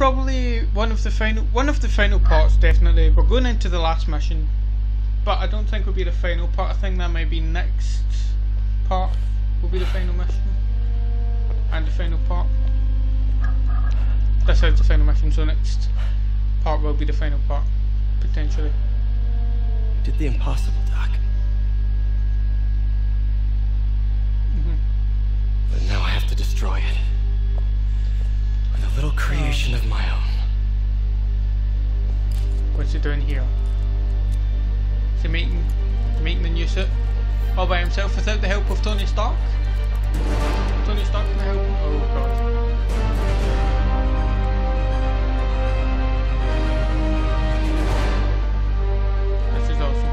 probably one of the final one of the final parts. Definitely, we're going into the last mission, but I don't think it'll be the final part. I think that might be next part will be the final mission and the final part. That's how the final mission. So next part will be the final part, potentially. You did the impossible, Doc. Mhm. But now I have to destroy it. Creation of my own. What's he doing here? Is he making making the new suit all by himself without the help of Tony Stark? Tony Stark can help? Oh god. This is awesome.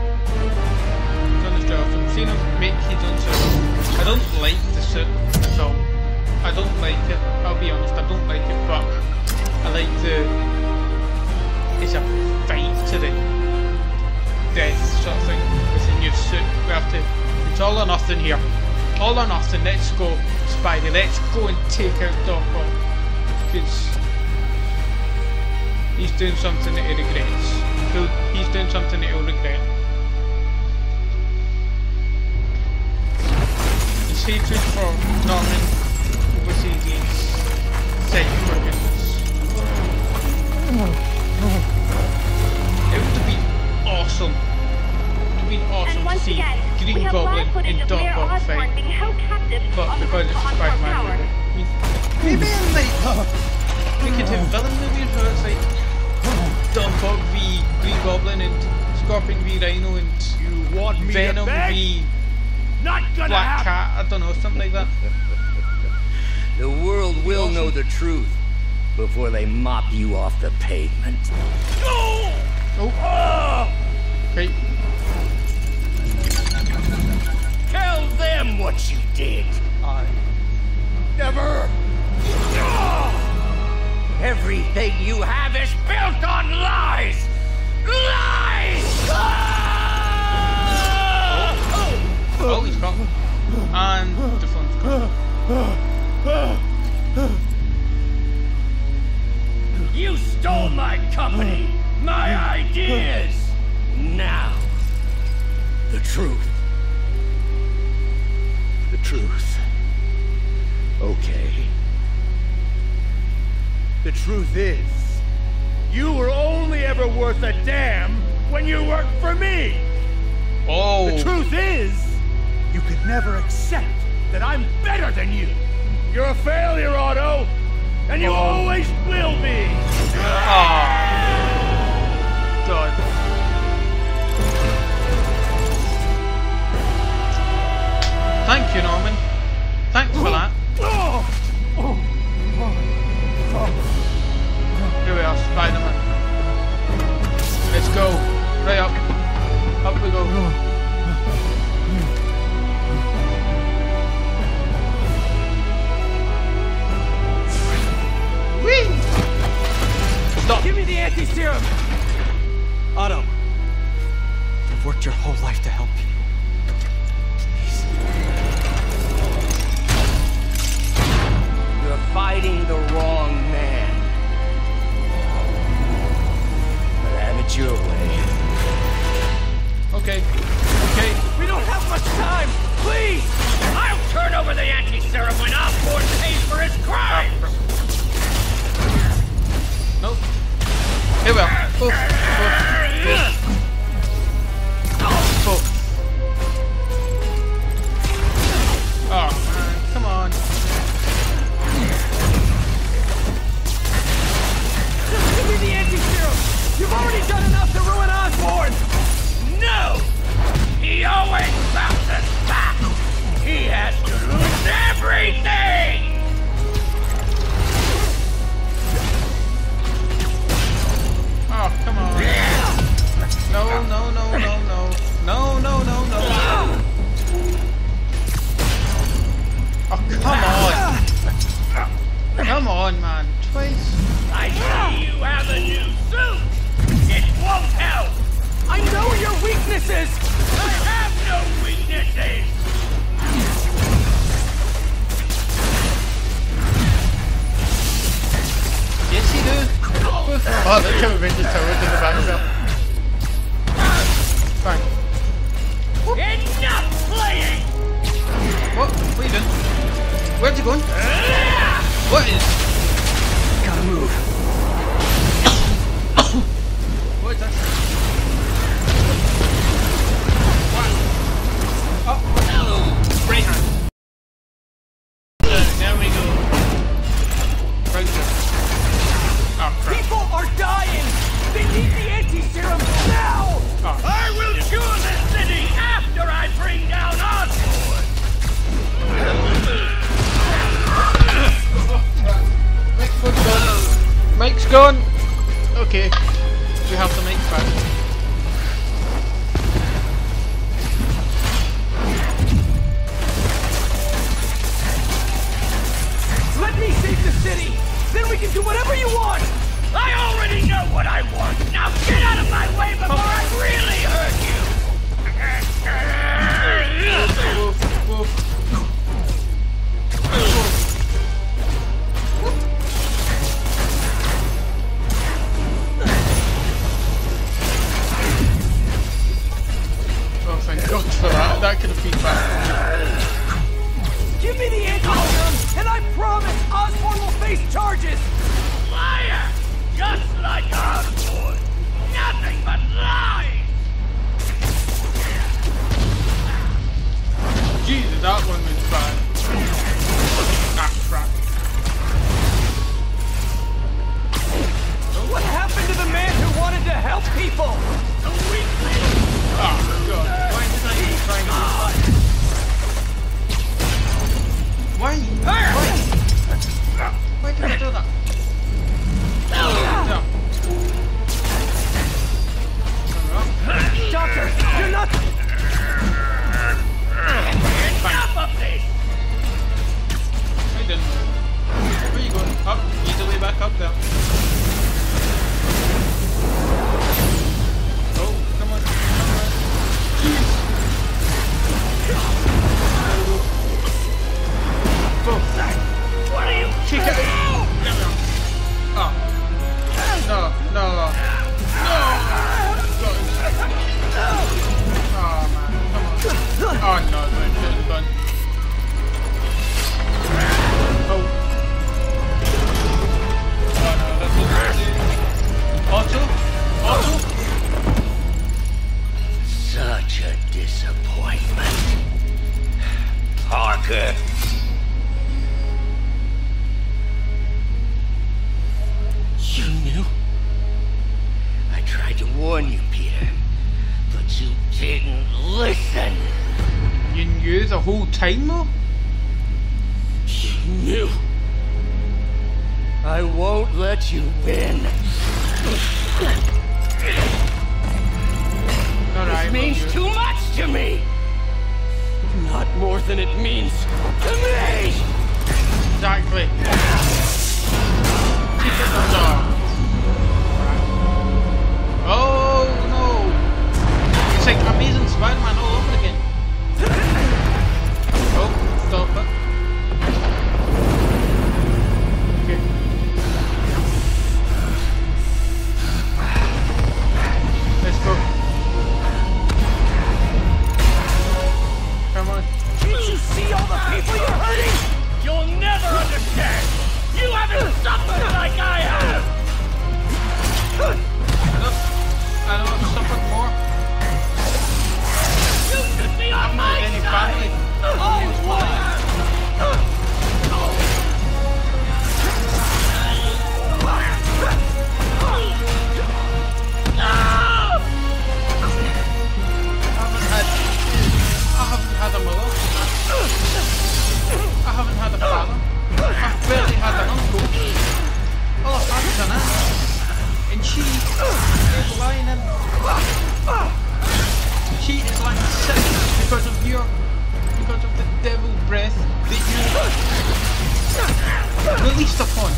Seeing him make his own suit. I don't like the suit don't like it. I'll be honest, I don't like it, but I like the it's a fight to the death sort of thing within your suit. We have to. It's all or nothing here. All or nothing. Let's go, Spidey. Let's go and take out Doc Ock because he's doing something that he regrets. He'll, he's doing something that he'll regret. Hatred for Norman oversees his side organs. It would have been awesome. It would have been awesome to see again, Green Goblin live footage and of Doc Mayor Ock Osborn fight. being held captive But because it's Spider-Man we- Maybe in like we could have villain movies where it's like Doc Ock v Green Goblin and Scorpion v Rhino and You want me Venom v Black happen. Cat. I don't know, something like that. The world will know the truth before they mop you off the pavement. No! Oh, Ah! right. Tell them what you did. Aye. Never! Ah! Everything you have is built on lies! Lies! Ah! Oh, he's got And the phone's gone. You stole my company, my ideas! Now, the truth. The truth. Okay. The truth is, you were only ever worth a damn when you worked for me! Oh. The truth is, you could never accept that I'm better than you. You're a failure, Otto, and you Oh. always will be. Ah. God. Thank you, Norman. Oh, the two Avengers towers in the backdrop. Fine. Enough playing! What? What are you doing? Where's he going? What is? Gotta move. What is that? What? Oh, right hand. Gone. Okay. We have the mic back. Let me save the city! Then we can do whatever you want! I already know what I want! Now get out of my way before I really hurt you! Woof, woof. Oh, that. That could have been bad. Give me the anti-serum, and I promise Osborn will face charges! Liar! Just like Osborn! Nothing but lies! Jesus, that one was bad. Ah, crap. What happened to the man who wanted to help people? The whole time. You knew. I won't let you win. Alright. This means well, too much to me. Not more than it means to me. Exactly. Oh no! It's like Amazing Spider-Man Oh, because of your. because of the devil breath that you released upon.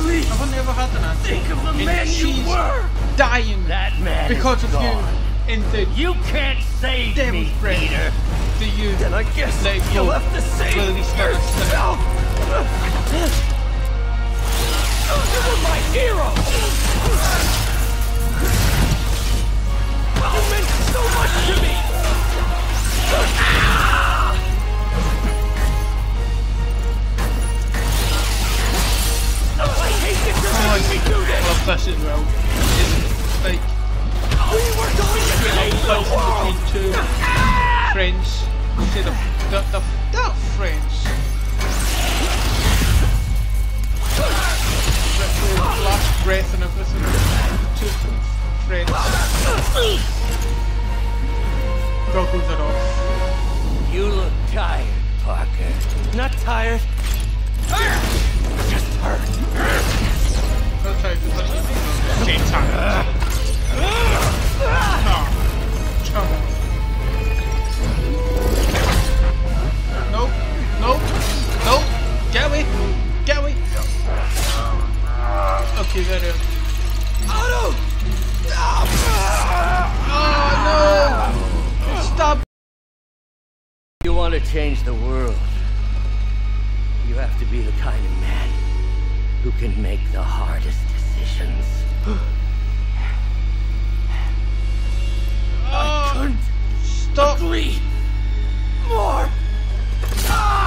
Please I've never had an aunt. think of the And man you were. dying That man because of gone. you in the You can't save devil's me, breath Peter. that you Then I guess let you'll go. have to save Release that yourself! this breath and everything. Two friends. Goggles are off. You look tired, Parker. Not tired. Just hurt. Let's try to listen. Game time. No. Come on. Nope. Nope. Nope. Get away. It is. Otto! Oh no! Stop! You want to change the world. You have to be the kind of man who can make the hardest decisions. I couldn't Stop! agree more. Ah!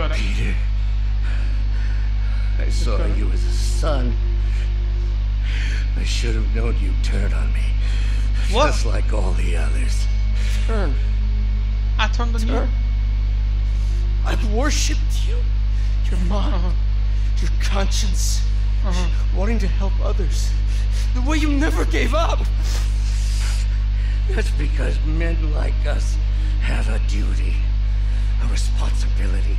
Okay, we've got it. Peter, I saw you as a son. I should have known you'd turn on me. What? Just like all the others. Turn. I turned on you. I've worshipped you. Your mom. Uh-huh. Your conscience. Uh-huh. Wanting to help others. The way you never gave up. That's because men like us have a duty, a responsibility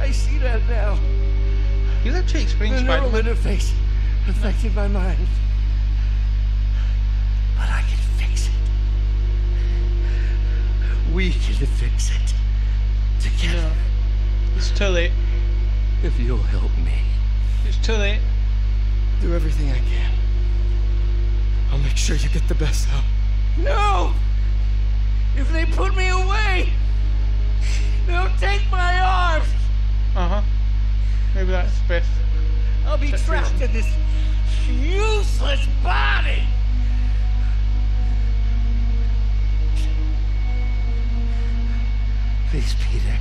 I see that now. You actually explained The neural Spider-Man. interface affected my mind. But I can fix it. We can fix it. Together. No. It's too late. If you'll help me. It's too late. Do everything I can. I'll make sure you get the best help. No! If they put me away, they'll take my arms. Uh huh. Maybe that's best. I'll be Situation. trapped in this useless body. Please, Peter.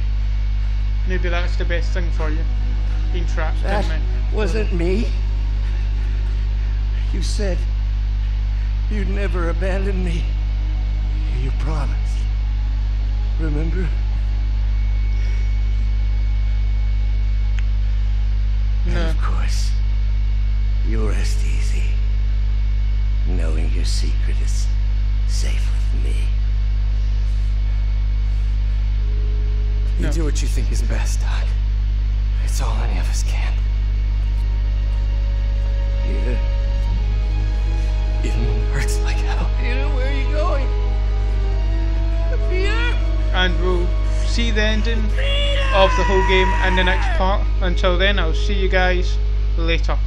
Maybe that's the best thing for you. Being trapped That in me. wasn't me. You said you'd never abandon me. You promised. Remember? No. of course, you rest easy, knowing your secret is safe with me. You do what you think is best, Doc. It's all any of us can. Peter, Even when it hurts like hell. Peter, where are you going? Peter! And we'll see the ending of the whole game in the next part. Until then, I'll see you guys later.